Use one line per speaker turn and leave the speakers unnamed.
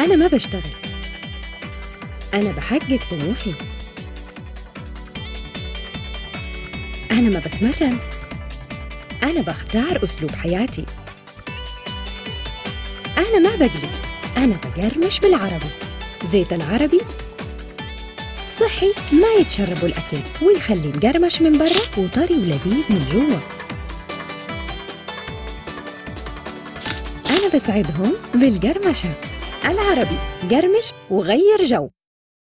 أنا ما بشتغل. أنا بحقق طموحي. أنا ما بتمرن. أنا بختار أسلوب حياتي. أنا ما بقلي أنا بقرمش بالعربي. زيت العربي صحي ما يتشربوا الأكل ويخلي مقرمش من برا وطري ولذيذ من جوا. أنا بسعدهم بالقرمشة. العربي. قرمش وغير جو.